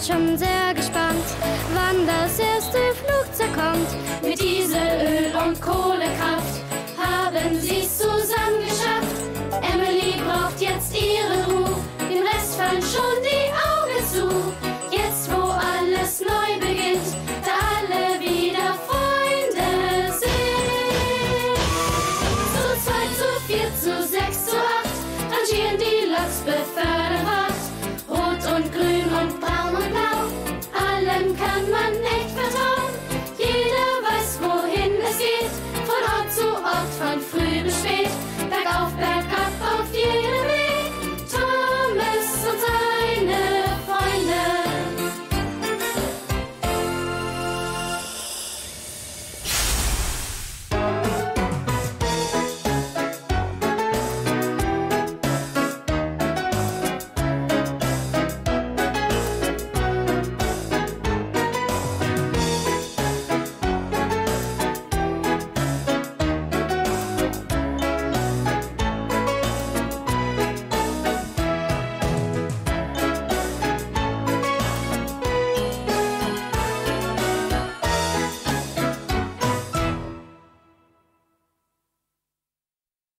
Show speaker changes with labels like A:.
A: bin schon sehr gespannt, wann das erste Flugzeug kommt mit Diesel, Öl und Kohle. früh bis spät, bergauf, bergab.